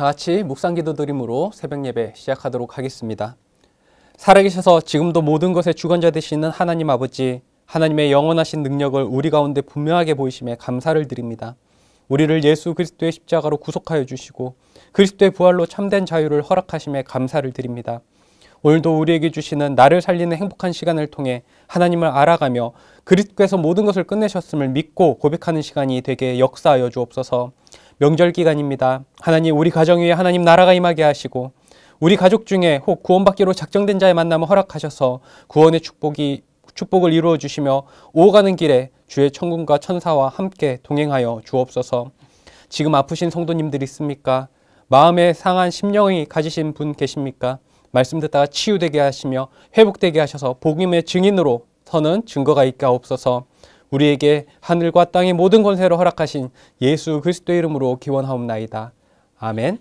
다 같이 묵상 기도 드림으로 새벽 예배 시작하도록 하겠습니다. 살아계셔서 지금도 모든 것의 주관자 되시는 하나님 아버지, 하나님의 영원하신 능력을 우리 가운데 분명하게 보이심에 감사를 드립니다. 우리를 예수 그리스도의 십자가로 구속하여 주시고 그리스도의 부활로 참된 자유를 허락하심에 감사를 드립니다. 오늘도 우리에게 주시는 나를 살리는 행복한 시간을 통해 하나님을 알아가며 그리스도께서 모든 것을 끝내셨음을 믿고 고백하는 시간이 되게 역사하여 주옵소서. 명절 기간입니다. 하나님 우리 가정 위에 하나님 나라가 임하게 하시고 우리 가족 중에 혹 구원받기로 작정된 자의 만남을 허락하셔서 구원의 축복이 축복을 이루어 주시며 오가는 길에 주의 천군과 천사와 함께 동행하여 주옵소서. 지금 아프신 성도님들 있습니까? 마음에 상한 심령이 가지신 분 계십니까? 말씀 듣다가 치유되게 하시며 회복되게 하셔서 복음의 증인으로 서는 증거가 있게 하옵소서. 우리에게 하늘과 땅의 모든 권세를 허락하신 예수 그리스도 이름으로 기원하옵나이다. 아멘.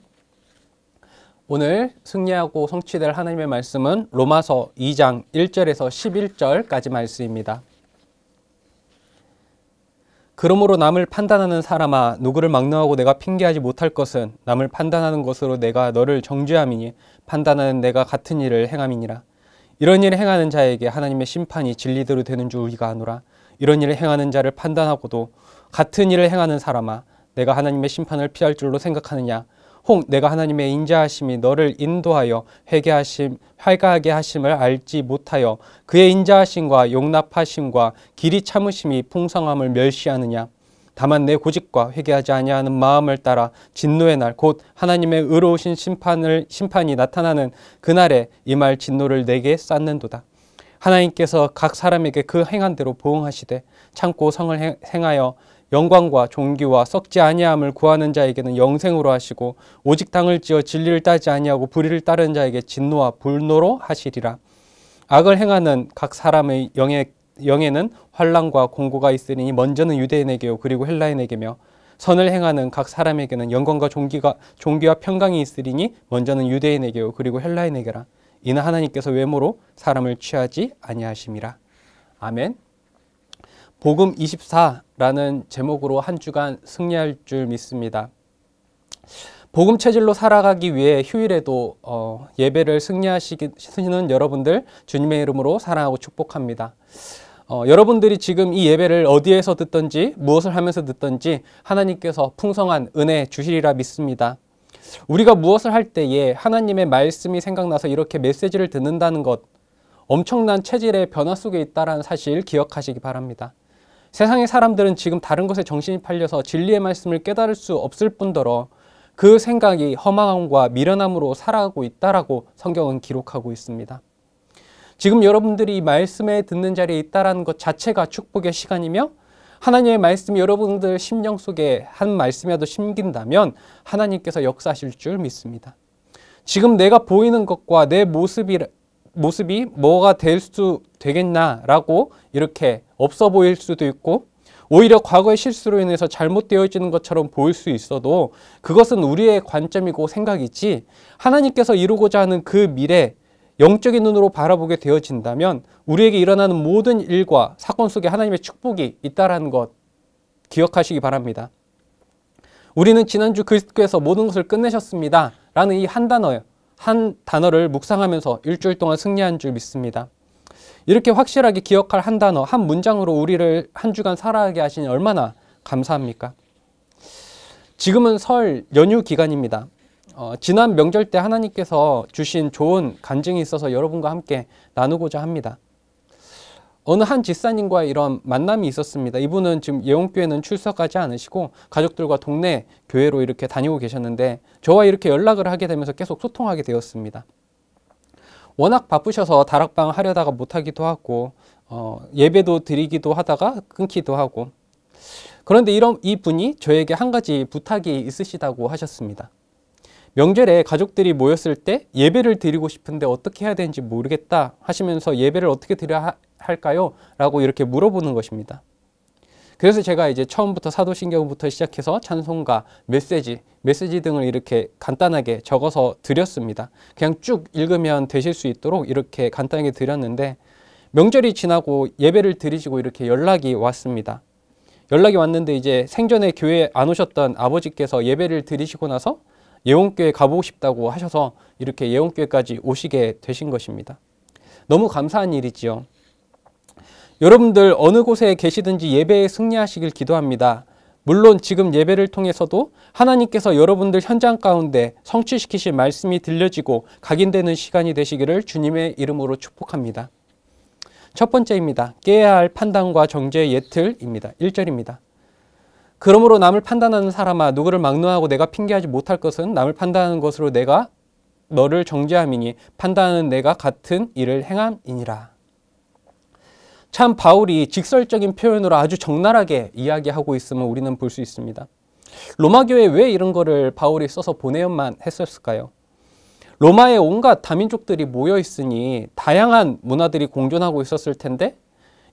오늘 승리하고 성취될 하나님의 말씀은 로마서 2장 1절에서 11절까지 말씀입니다. 그러므로 남을 판단하는 사람아 누구를 막론하고 내가 핑계하지 못할 것은 남을 판단하는 것으로 내가 너를 정죄함이니 판단하는 내가 같은 일을 행함이니라. 이런 일을 행하는 자에게 하나님의 심판이 진리대로 되는 줄 우리가 아노라. 이런 일을 행하는 자를 판단하고도 같은 일을 행하는 사람아 내가 하나님의 심판을 피할 줄로 생각하느냐? 혹 내가 하나님의 인자하심이 너를 인도하여 회개하심 활가하게 하심을 알지 못하여 그의 인자하심과 용납하심과 길이 참으심이 풍성함을 멸시하느냐? 다만 내 고집과 회개하지 아니하는 마음을 따라 진노의 날 곧 하나님의 의로우신 심판을 심판이 나타나는 그날에 이 말 진노를 내게 쌓는도다 하나님께서 각 사람에게 그 행한 대로 보응하시되 참고 성을 행하여 영광과 존귀와 썩지 아니함을 구하는 자에게는 영생으로 하시고 오직 당을 지어 진리를 따지 아니하고 불의를 따르는 자에게 진노와 불노로 하시리라. 악을 행하는 각 사람의 영에, 영에는 환란과 공고가 있으니 먼저는 유대인에게요 그리고 헬라인에게며 선을 행하는 각 사람에게는 영광과 존귀가 존귀와 평강이 있으리니 먼저는 유대인에게요 그리고 헬라인에게라. 이는 하나님께서 외모로 사람을 취하지 아니하심이라. 아멘. 복음 24라는 제목으로 한 주간 승리할 줄 믿습니다. 복음 체질로 살아가기 위해 휴일에도 어, 예배를 승리하시는 여러분들 주님의 이름으로 사랑하고 축복합니다. 어, 여러분들이 지금 이 예배를 어디에서 듣든지 무엇을 하면서 듣든지 하나님께서 풍성한 은혜 주시리라 믿습니다. 우리가 무엇을 할 때에 하나님의 말씀이 생각나서 이렇게 메시지를 듣는다는 것 엄청난 체질의 변화 속에 있다는 사실 기억하시기 바랍니다. 세상의 사람들은 지금 다른 것에 정신이 팔려서 진리의 말씀을 깨달을 수 없을 뿐더러 그 생각이 허망함과 미련함으로 살아가고 있다라고 성경은 기록하고 있습니다. 지금 여러분들이 이 말씀에 듣는 자리에 있다라는 것 자체가 축복의 시간이며 하나님의 말씀이 여러분들 심령 속에 한 말씀이라도 심긴다면 하나님께서 역사하실 줄 믿습니다. 지금 내가 보이는 것과 내 모습이 모습이 뭐가 될 수 되겠나라고 이렇게 없어 보일 수도 있고 오히려 과거의 실수로 인해서 잘못되어지는 것처럼 보일 수 있어도 그것은 우리의 관점이고 생각이지 하나님께서 이루고자 하는 그 미래 영적인 눈으로 바라보게 되어진다면 우리에게 일어나는 모든 일과 사건 속에 하나님의 축복이 있다라는 것 기억하시기 바랍니다. 우리는 지난주 그리스도께서 모든 것을 끝내셨습니다. 라는 이 한 단어, 한 단어를 묵상하면서 일주일 동안 승리한 줄 믿습니다. 이렇게 확실하게 기억할 한 단어, 한 문장으로 우리를 한 주간 살아가게 하시니 얼마나 감사합니까? 지금은 설 연휴 기간입니다. 어, 지난 명절 때 하나님께서 주신 좋은 간증이 있어서 여러분과 함께 나누고자 합니다. 어느 한 집사님과 이런 만남이 있었습니다. 이분은 지금 예원교회는 출석하지 않으시고 가족들과 동네 교회로 이렇게 다니고 계셨는데 저와 이렇게 연락을 하게 되면서 계속 소통하게 되었습니다. 워낙 바쁘셔서 다락방 하려다가 못하기도 하고 어, 예배도 드리기도 하다가 끊기도 하고 그런데 이런 이 분이 저에게 한 가지 부탁이 있으시다고 하셨습니다. 명절에 가족들이 모였을 때 예배를 드리고 싶은데 어떻게 해야 되는지 모르겠다 하시면서 예배를 어떻게 드려야 할까요? 라고 이렇게 물어보는 것입니다. 그래서 제가 이제 처음부터 사도신경부터 시작해서 찬송가, 메시지, 메시지 등을 이렇게 간단하게 적어서 드렸습니다. 그냥 쭉 읽으면 되실 수 있도록 이렇게 간단하게 드렸는데 명절이 지나고 예배를 드리시고 이렇게 연락이 왔습니다. 연락이 왔는데 이제 생전에 교회에 안 오셨던 아버지께서 예배를 드리시고 나서 예원교회 가보고 싶다고 하셔서 이렇게 예원교회까지 오시게 되신 것입니다. 너무 감사한 일이지요. 여러분들 어느 곳에 계시든지 예배에 승리하시길 기도합니다. 물론 지금 예배를 통해서도 하나님께서 여러분들 현장 가운데 성취시키실 말씀이 들려지고 각인되는 시간이 되시기를 주님의 이름으로 축복합니다. 첫 번째입니다. 깨야 할 판단과 정죄의 예틀입니다. 1절입니다. 그러므로 남을 판단하는 사람아 누구를 막론하고 내가 핑계하지 못할 것은 남을 판단하는 것으로 내가 너를 정죄함이니 판단하는 내가 같은 일을 행함이니라. 참 바울이 직설적인 표현으로 아주 적나라하게 이야기하고 있음을 우리는 볼 수 있습니다. 로마 교회에 왜 이런 거를 바울이 써서 보내야만 했었을까요? 로마에 온갖 다민족들이 모여 있으니 다양한 문화들이 공존하고 있었을 텐데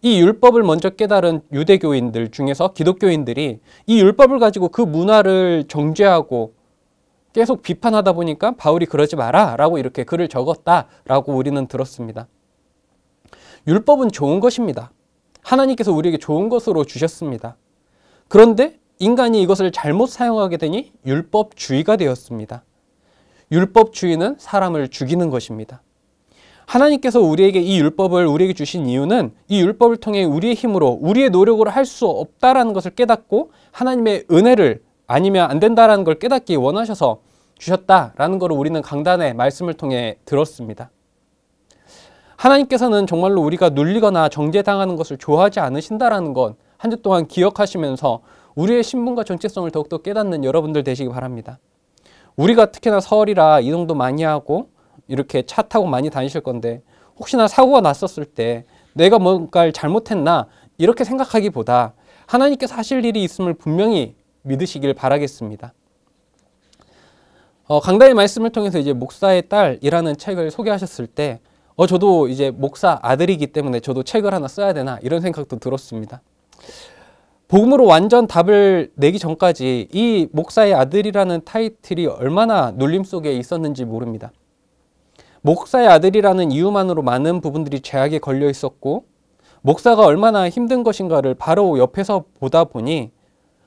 이 율법을 먼저 깨달은 유대교인들 중에서 기독교인들이 이 율법을 가지고 그 문화를 정죄하고 계속 비판하다 보니까 바울이 그러지 마라 라고 이렇게 글을 적었다 라고 우리는 들었습니다. 율법은 좋은 것입니다. 하나님께서 우리에게 좋은 것으로 주셨습니다. 그런데 인간이 이것을 잘못 사용하게 되니 율법주의가 되었습니다. 율법주의는 사람을 죽이는 것입니다. 하나님께서 우리에게 이 율법을 우리에게 주신 이유는 이 율법을 통해 우리의 힘으로 우리의 노력으로 할 수 없다라는 것을 깨닫고 하나님의 은혜를 아니면 안 된다라는 걸 깨닫기 원하셔서 주셨다라는 것을 우리는 강단의 말씀을 통해 들었습니다. 하나님께서는 정말로 우리가 눌리거나 정죄당하는 것을 좋아하지 않으신다라는 건 한 주 동안 기억하시면서 우리의 신분과 정체성을 더욱더 깨닫는 여러분들 되시기 바랍니다. 우리가 특히나 설이라 이동도 많이 하고 이렇게 차 타고 많이 다니실 건데 혹시나 사고가 났었을 때 내가 뭔가를 잘못했나 이렇게 생각하기보다 하나님께서 하실 일이 있음을 분명히 믿으시길 바라겠습니다. 어, 강단의 말씀을 통해서 이제 목사의 딸이라는 책을 소개하셨을 때 어, 저도 이제 목사 아들이기 때문에 저도 책을 하나 써야 되나 이런 생각도 들었습니다. 복음으로 완전 답을 내기 전까지 이 목사의 아들이라는 타이틀이 얼마나 눌림 속에 있었는지 모릅니다. 목사의 아들이라는 이유만으로 많은 부분들이 제약에 걸려 있었고 목사가 얼마나 힘든 것인가를 바로 옆에서 보다 보니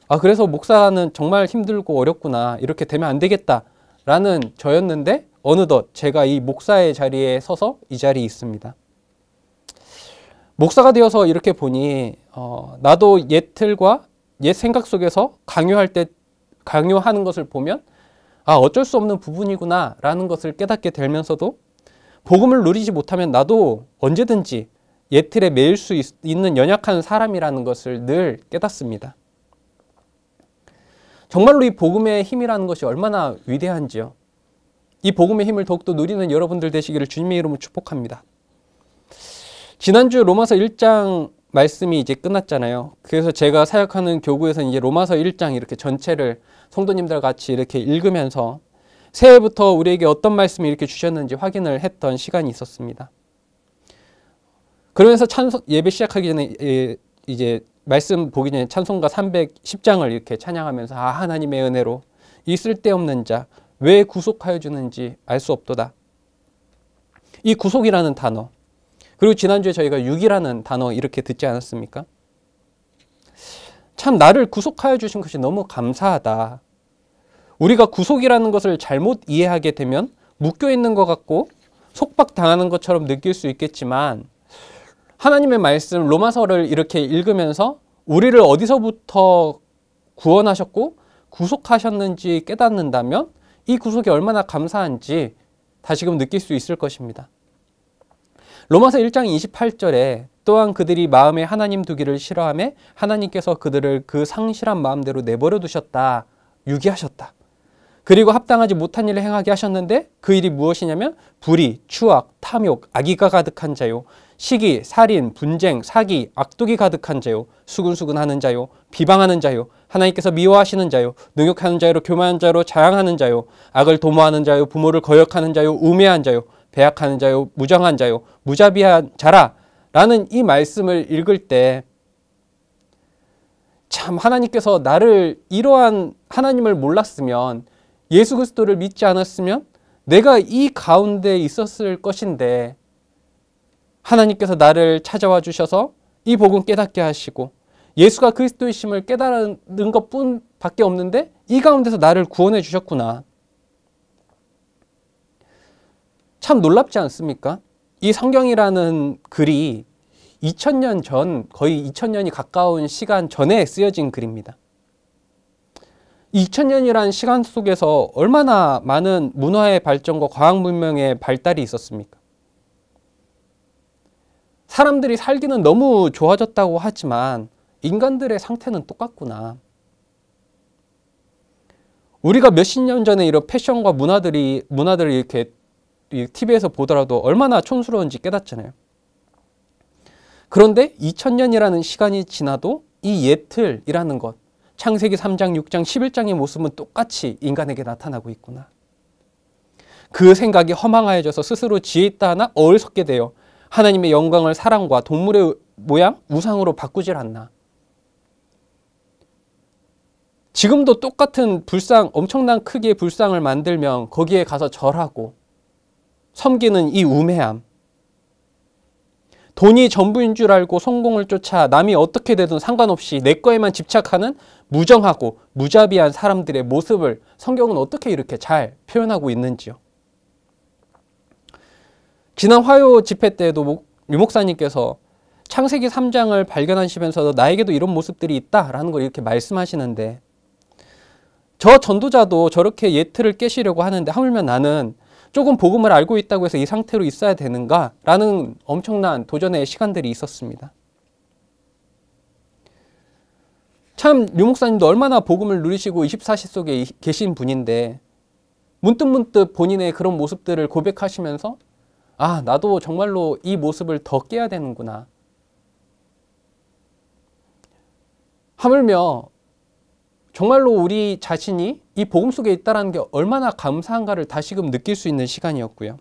아 그래서 목사는 정말 힘들고 어렵구나 이렇게 되면 안 되겠다라는 저였는데 어느덧 제가 이 목사의 자리에 서서 이 자리에 있습니다. 목사가 되어서 이렇게 보니 어, 나도 옛 틀과 옛 생각 속에서 강요할 때 강요하는 것을 보면 아 어쩔 수 없는 부분이구나라는 것을 깨닫게 되면서도 복음을 누리지 못하면 나도 언제든지 옛 틀에 매일 수 있, 있는 연약한 사람이라는 것을 늘 깨닫습니다. 정말로 이 복음의 힘이라는 것이 얼마나 위대한지요. 이 복음의 힘을 더욱더 누리는 여러분들 되시기를 주님의 이름으로 축복합니다. 지난주 로마서 1장 말씀이 이제 끝났잖아요. 그래서 제가 사역하는 교구에서 이제 로마서 1장 이렇게 전체를 성도님들 같이 이렇게 읽으면서 새해부터 우리에게 어떤 말씀이 이렇게 주셨는지 확인을 했던 시간이 있었습니다. 그러면서 찬송 예배 시작하기 전에 예, 이제 말씀 보기 전에 찬송가 310장을 이렇게 찬양하면서 아 하나님의 은혜로 이 쓸데없는 자 왜 구속하여 주는지 알 수 없도다. 이 구속이라는 단어 그리고 지난주에 저희가 육이라는 단어 이렇게 듣지 않았습니까? 참 나를 구속하여 주신 것이 너무 감사하다. 우리가 구속이라는 것을 잘못 이해하게 되면 묶여 있는 것 같고 속박당하는 것처럼 느낄 수 있겠지만 하나님의 말씀 로마서를 이렇게 읽으면서 우리를 어디서부터 구원하셨고 구속하셨는지 깨닫는다면 이 구속이 얼마나 감사한지 다시금 느낄 수 있을 것입니다. 로마서 1장 28절에 또한 그들이 마음에 하나님 두기를 싫어함에 하나님께서 그들을 그 상실한 마음대로 내버려 두셨다. 유기하셨다. 그리고 합당하지 못한 일을 행하게 하셨는데 그 일이 무엇이냐면 불의, 추악, 탐욕, 악의가 가득한 자요. 시기, 살인, 분쟁, 사기, 악독이 가득한 자요. 수근수근하는 자요. 비방하는 자요. 하나님께서 미워하시는 자요. 능욕하는 자요. 교만한 자로 자양하는 자요. 악을 도모하는 자요. 부모를 거역하는 자요. 우매한 자요. 배약하는 자요, 무정한 자요, 무자비한 자라 라는 이 말씀을 읽을 때 참 하나님께서 나를 이러한 하나님을 몰랐으면 예수 그리스도를 믿지 않았으면 내가 이 가운데 있었을 것인데 하나님께서 나를 찾아와 주셔서 이 복음 깨닫게 하시고 예수가 그리스도이심을 깨달은 것뿐 밖에 없는데 이 가운데서 나를 구원해 주셨구나. 참 놀랍지 않습니까? 이 성경이라는 글이 2000년 전, 거의 2000년이 가까운 시간 전에 쓰여진 글입니다. 2000년이라는 시간 속에서 얼마나 많은 문화의 발전과 과학 문명의 발달이 있었습니까? 사람들이 살기는 너무 좋아졌다고 하지만 인간들의 상태는 똑같구나. 우리가 몇십 년 전에 이런 패션과 문화들이 문화들을 이렇게 TV에서 보더라도 얼마나 촌스러운지 깨닫잖아요. 그런데 2000년이라는 시간이 지나도 이 예틀이라는 것, 창세기 3장, 6장, 11장의 모습은 똑같이 인간에게 나타나고 있구나. 그 생각이 허망하여져서 스스로 지혜 있다 하나 어리석게 되어 하나님의 영광을 사랑과 동물의 모양, 우상으로 바꾸질 않나. 지금도 똑같은 불상, 엄청난 크기의 불상을 만들면 거기에 가서 절하고 섬기는 이 우매함. 돈이 전부인 줄 알고 성공을 쫓아 남이 어떻게 되든 상관없이 내 거에만 집착하는 무정하고 무자비한 사람들의 모습을 성경은 어떻게 이렇게 잘 표현하고 있는지요. 지난 화요 집회 때도 유 목사님께서 창세기 3장을 발견하시면서도 나에게도 이런 모습들이 있다라는 걸 이렇게 말씀하시는데 저 전도자도 저렇게 예틀을 깨시려고 하는데 하물며 나는 조금 복음을 알고 있다고 해서 이 상태로 있어야 되는가? 라는 엄청난 도전의 시간들이 있었습니다. 참, 류목사님도 얼마나 복음을 누리시고 24시 속에 계신 분인데, 문득 문득 본인의 그런 모습들을 고백하시면서, 아, 나도 정말로 이 모습을 더 깨야 되는구나. 하물며 정말로 우리 자신이 이 복음 속에 있다는 게 얼마나 감사한가를 다시금 느낄 수 있는 시간이었고요.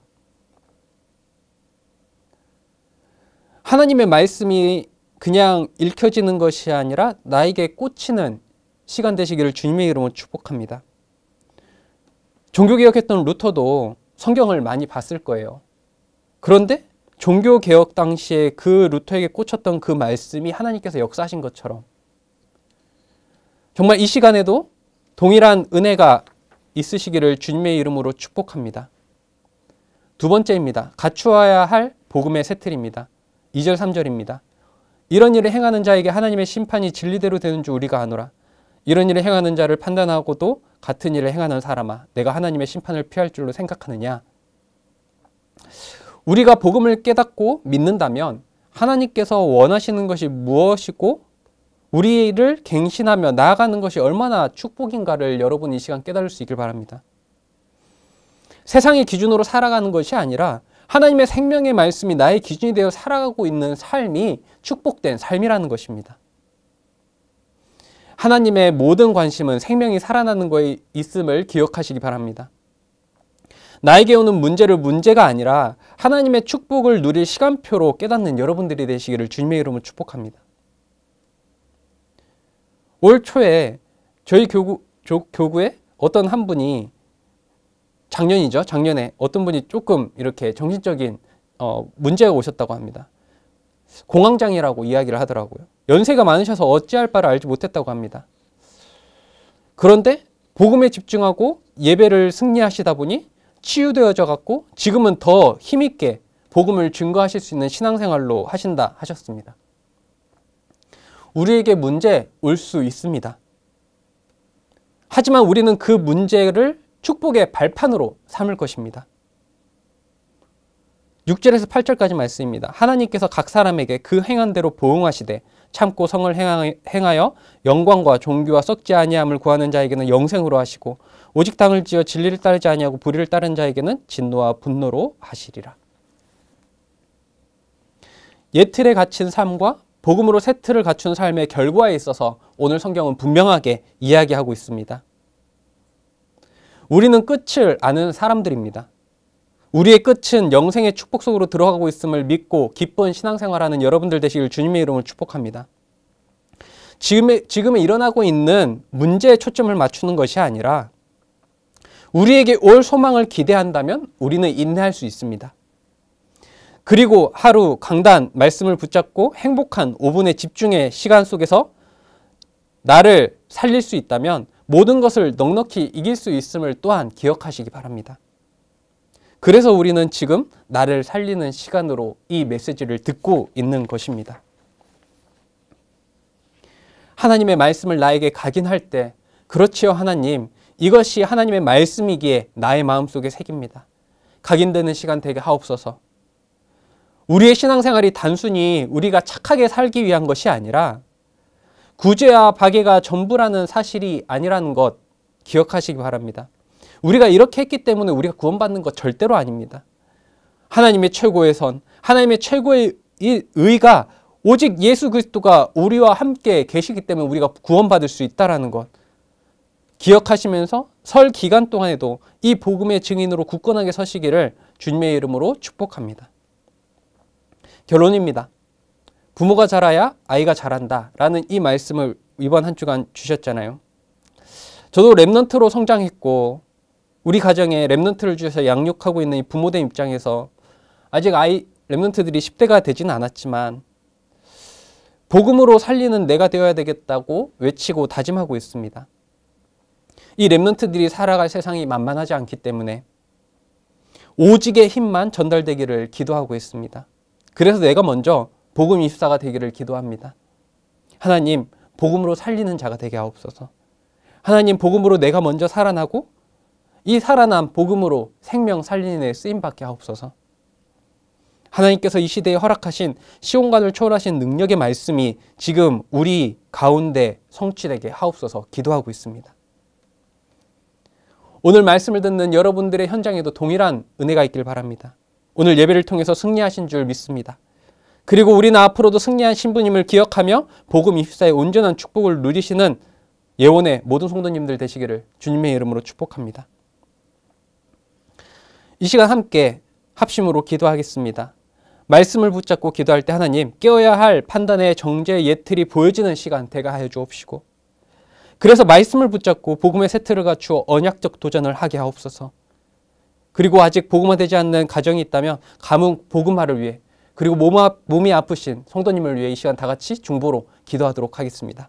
하나님의 말씀이 그냥 읽혀지는 것이 아니라 나에게 꽂히는 시간 되시기를 주님의 이름으로 축복합니다. 종교개혁했던 루터도 성경을 많이 봤을 거예요. 그런데 종교개혁 당시에 그 루터에게 꽂혔던 그 말씀이 하나님께서 역사하신 것처럼 정말 이 시간에도 동일한 은혜가 있으시기를 주님의 이름으로 축복합니다. 두 번째입니다. 갖추어야 할 복음의 세틀입니다. 2절 3절입니다. 이런 일을 행하는 자에게 하나님의 심판이 진리대로 되는 줄 우리가 아노라. 이런 일을 행하는 자를 판단하고도 같은 일을 행하는 사람아 내가 하나님의 심판을 피할 줄로 생각하느냐. 우리가 복음을 깨닫고 믿는다면 하나님께서 원하시는 것이 무엇이고 우리를 갱신하며 나아가는 것이 얼마나 축복인가를 여러분 이 시간 깨달을 수 있길 바랍니다. 세상의 기준으로 살아가는 것이 아니라 하나님의 생명의 말씀이 나의 기준이 되어 살아가고 있는 삶이 축복된 삶이라는 것입니다. 하나님의 모든 관심은 생명이 살아나는 것에 있음을 기억하시기 바랍니다. 나에게 오는 문제를 문제가 아니라 하나님의 축복을 누릴 시간표로 깨닫는 여러분들이 되시기를 주님의 이름으로 축복합니다. 올 초에 저희 교구, 교구에 어떤 한 분이 작년이죠. 작년에 어떤 분이 조금 이렇게 정신적인 어, 문제가 오셨다고 합니다. 공황장애라고 이야기를 하더라고요. 연세가 많으셔서 어찌할 바를 알지 못했다고 합니다. 그런데 복음에 집중하고 예배를 승리하시다 보니 치유되어져 갖고 지금은 더 힘있게 복음을 증거하실 수 있는 신앙생활로 하신다 하셨습니다. 우리에게 문제 올 수 있습니다. 하지만 우리는 그 문제를 축복의 발판으로 삼을 것입니다. 6절에서 8절까지 말씀입니다. 하나님께서 각 사람에게 그 행한 대로 보응하시되 참고 성을 행하여 영광과 종교와 썩지 아니함을 구하는 자에게는 영생으로 하시고 오직 당을 지어 진리를 따르지 아니하고 불의를 따른 자에게는 진노와 분노로 하시리라. 예틀에 갇힌 삶과 복음으로 세트를 갖춘 삶의 결과에 있어서 오늘 성경은 분명하게 이야기하고 있습니다. 우리는 끝을 아는 사람들입니다. 우리의 끝은 영생의 축복 속으로 들어가고 있음을 믿고 기쁜 신앙생활하는 여러분들 되시길 주님의 이름을 축복합니다. 지금에, 지금에 일어나고 있는 문제에 초점을 맞추는 것이 아니라 우리에게 올 소망을 기대한다면 우리는 인내할 수 있습니다. 그리고 하루 강단 말씀을 붙잡고 행복한 5분의 집중의 시간 속에서 나를 살릴 수 있다면 모든 것을 넉넉히 이길 수 있음을 또한 기억하시기 바랍니다. 그래서 우리는 지금 나를 살리는 시간으로 이 메시지를 듣고 있는 것입니다. 하나님의 말씀을 나에게 각인할 때, 그렇지요, 하나님. 이것이 하나님의 말씀이기에 나의 마음속에 새깁니다. 각인되는 시간 되게 하옵소서. 우리의 신앙생활이 단순히 우리가 착하게 살기 위한 것이 아니라 구제와 박애가 전부라는 사실이 아니라는 것 기억하시기 바랍니다. 우리가 이렇게 했기 때문에 우리가 구원받는 것 절대로 아닙니다. 하나님의 최고의 선, 하나님의 최고의 의가 오직 예수 그리스도가 우리와 함께 계시기 때문에 우리가 구원받을 수 있다라는 것 기억하시면서 설 기간 동안에도 이 복음의 증인으로 굳건하게 서시기를 주님의 이름으로 축복합니다. 결론입니다. 부모가 잘해야 아이가 잘한다 라는 이 말씀을 이번 한 주간 주셨잖아요. 저도 remnant로 성장했고 우리 가정에 remnant를 주셔서 양육하고 있는 이 부모된 입장에서 아직 아이 remnant들이 10대가 되지는 않았지만 복음으로 살리는 내가 되어야 되겠다고 외치고 다짐하고 있습니다. 이 랩넌트들이 살아갈 세상이 만만하지 않기 때문에 오직의 힘만 전달되기를 기도하고 있습니다. 그래서 내가 먼저 복음 입사가 되기를 기도합니다. 하나님, 복음으로 살리는 자가 되게 하옵소서. 하나님, 복음으로 내가 먼저 살아나고 이 살아남 복음으로 생명 살리는 데 쓰임 받게 하옵소서. 하나님께서 이 시대에 허락하신 시온간을 초월하신 능력의 말씀이 지금 우리 가운데 성취되게 하옵소서 기도하고 있습니다. 오늘 말씀을 듣는 여러분들의 현장에도 동일한 은혜가 있길 바랍니다. 오늘 예배를 통해서 승리하신 줄 믿습니다. 그리고 우리는 앞으로도 승리한 신부님을 기억하며 복음 입사의 온전한 축복을 누리시는 예원의 모든 성도님들 되시기를 주님의 이름으로 축복합니다. 이 시간 함께 합심으로 기도하겠습니다. 말씀을 붙잡고 기도할 때 하나님 깨어야 할 판단의 정죄 예틀이 보여지는 시간 대가 하여 주옵시고 그래서 말씀을 붙잡고 복음의 세트를 갖추어 언약적 도전을 하게 하옵소서. 그리고 아직 복음화되지 않는 가정이 있다면 가문 복음화를 위해 그리고 몸 몸이 아프신 성도님을 위해 이 시간 다 같이 중보로 기도하도록 하겠습니다.